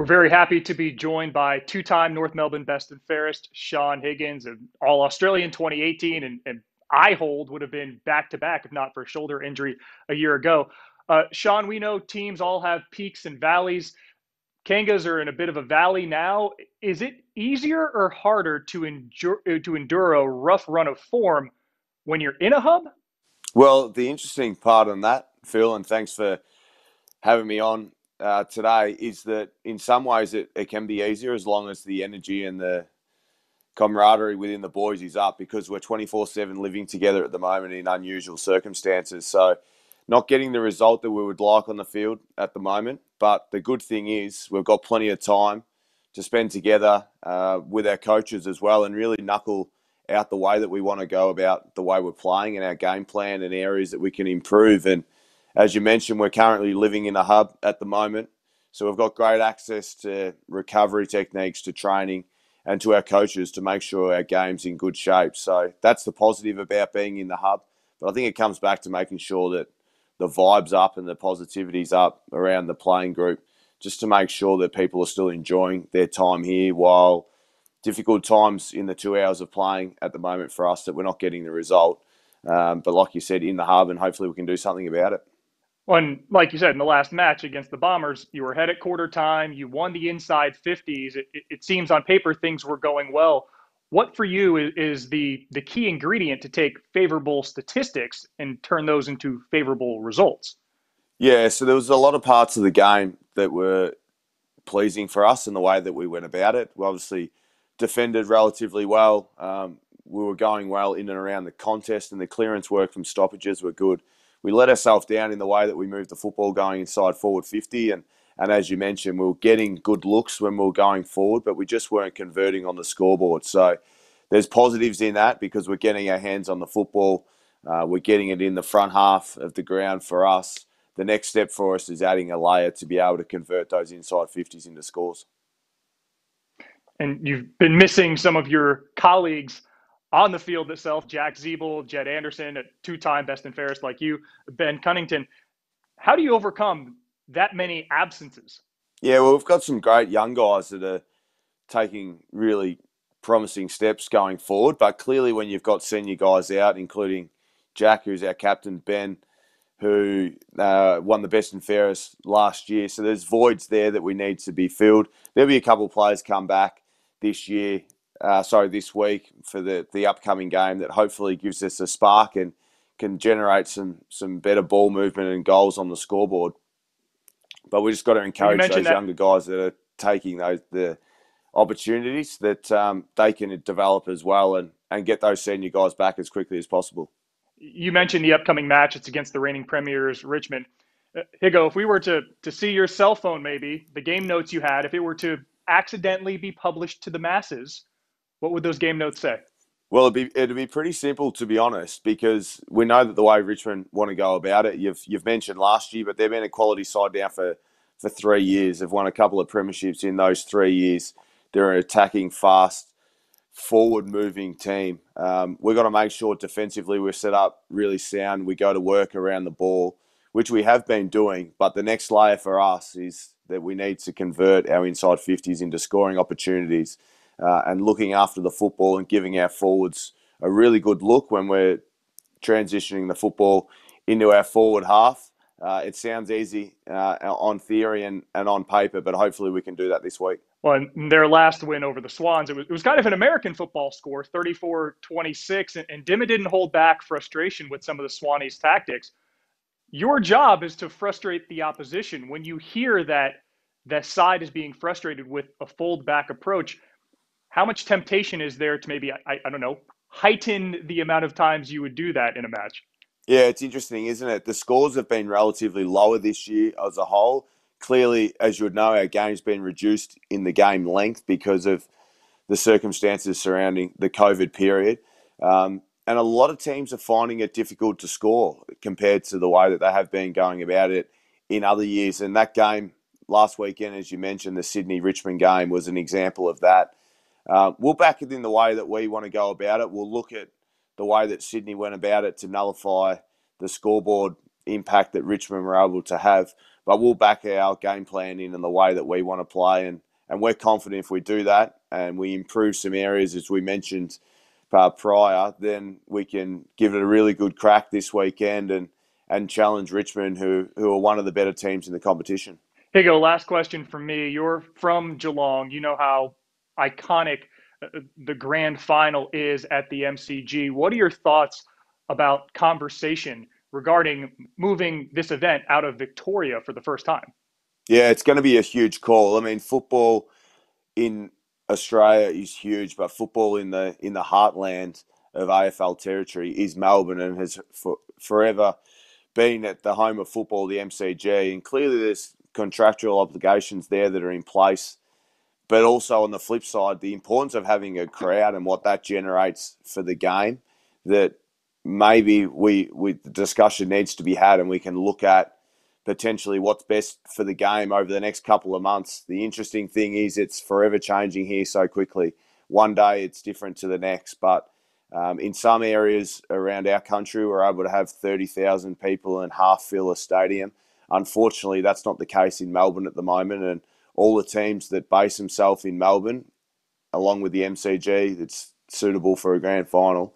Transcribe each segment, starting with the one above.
We're very happy to be joined by two time North Melbourne Best and Fairest, Shaun Higgins, an All Australian 2018, and, and I hold would have been back to back if not for a shoulder injury a year ago. Uh, Shaun, we know teams all have peaks and valleys. Kangas are in a bit of a valley now. Is it easier or harder to endure to endure a rough run of form when you're in a hub? Well, the interesting part on that, Phil, and thanks for having me on uh, today, is that in some ways it, it can be easier as long as the energy and the camaraderie within the boys is up because we're 24 7 living together at the moment in unusual circumstances. So, not getting the result that we would like on the field at the moment. But the good thing is we've got plenty of time to spend together uh, with our coaches as well and really knuckle out the way that we want to go about the way we're playing and our game plan and areas that we can improve. And as you mentioned, we're currently living in a hub at the moment. So we've got great access to recovery techniques, to training, and to our coaches to make sure our game's in good shape. So that's the positive about being in the hub. But I think it comes back to making sure that the vibes up and the positivity's up around the playing group, just to make sure that people are still enjoying their time here while difficult times in the two hours of playing at the moment for us that we're not getting the result. Um, but like you said, in the hub, and hopefully we can do something about it. And like you said, in the last match against the Bombers, you were ahead at quarter time. You won the inside 50s. It, it seems on paper things were going well. What for you is, is the the key ingredient to take favorable statistics and turn those into favorable results? Yeah, so there was a lot of parts of the game that were pleasing for us in the way that we went about it. We obviously defended relatively well. Um, we were going well in and around the contest, and the clearance work from stoppages were good. We let ourselves down in the way that we moved the football going inside forward 50, and and as you mentioned, we were getting good looks when we were going forward, but we just weren't converting on the scoreboard. So there's positives in that because we're getting our hands on the football. Uh, we're getting it in the front half of the ground for us. The next step for us is adding a layer to be able to convert those inside 50s into scores. And you've been missing some of your colleagues on the field itself Jack Ziebell, Jed Anderson, a two time best and fairest like you, Ben Cunnington. How do you overcome that many absences? Yeah, well, we've got some great young guys that are taking really promising steps going forward. But clearly, when you've got senior guys out, including Jack, who's our captain, Ben, who uh, won the best and fairest last year, so there's voids there that we need to be filled. There'll be a couple of players come back this year, uh, sorry, this week for the the upcoming game that hopefully gives us a spark and can generate some some better ball movement and goals on the scoreboard. But we just got to encourage those that. younger guys that are taking those the opportunities that um, they can develop as well and, and get those senior guys back as quickly as possible. You mentioned the upcoming match. It's against the reigning premiers, Richmond. Uh, Higgo, if we were to, to see your cell phone, maybe the game notes you had, if it were to accidentally be published to the masses, what would those game notes say? Well, it'd be it'd be pretty simple to be honest, because we know that the way Richmond want to go about it. You've you've mentioned last year, but they've been a quality side now for for three years. They've won a couple of premierships in those three years. They're an attacking, fast, forward-moving team. Um, we've got to make sure defensively we're set up really sound. We go to work around the ball, which we have been doing. But the next layer for us is that we need to convert our inside 50s into scoring opportunities uh, and looking after the football and giving our forwards a really good look when we're transitioning the football into our forward half. Uh, it sounds easy uh, on theory and, and on paper, but hopefully we can do that this week. Well, their last win over the Swans, it was, it was kind of an American football score, 34 26. And, and Dimma didn't hold back frustration with some of the Swannies' tactics. Your job is to frustrate the opposition. When you hear that that side is being frustrated with a fold back approach, how much temptation is there to maybe, I, I don't know, heighten the amount of times you would do that in a match? Yeah, it's interesting, isn't it? The scores have been relatively lower this year as a whole clearly, as you would know, our game's been reduced in the game length because of the circumstances surrounding the COVID period. Um, and a lot of teams are finding it difficult to score compared to the way that they have been going about it in other years. And that game last weekend, as you mentioned, the Sydney Richmond game was an example of that. Uh, we'll back it in the way that we want to go about it. We'll look at the way that Sydney went about it to nullify the scoreboard impact that Richmond were able to have. But we'll back our game plan in in the way that we want to play, and and we're confident if we do that and we improve some areas as we mentioned uh, prior, then we can give it a really good crack this weekend and and challenge Richmond, who who are one of the better teams in the competition. Here you go. Last question from me. You're from Geelong. You know how iconic uh, the grand final is at the MCG. What are your thoughts about conversation regarding moving this event out of Victoria for the first time? Yeah, it's going to be a huge call. I mean, football in Australia is huge, but football in the in the heartland of AFL territory is Melbourne and has for, forever been at the home of football, the MCG. And clearly, there's contractual obligations there that are in place. But also on the flip side, the importance of having a crowd and what that generates for the game. That maybe we, we the discussion needs to be had, and we can look at potentially what's best for the game over the next couple of months. The interesting thing is it's forever changing here so quickly. One day it's different to the next, but um, in some areas around our country, we're able to have 30,000 people and half fill a stadium. Unfortunately, that's not the case in Melbourne at the moment, and all the teams that base themselves in Melbourne, along with the MCG, that's suitable for a grand final,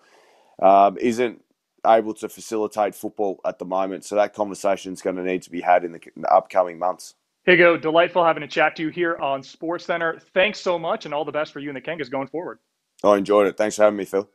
um, isn't able to facilitate football at the moment. So that conversation is going to need to be had in the, in the upcoming months. Higgo, delightful having a chat to you here on SportsCenter. Thanks so much, and all the best for you and the Kangas going forward. I enjoyed it. Thanks for having me, Phil.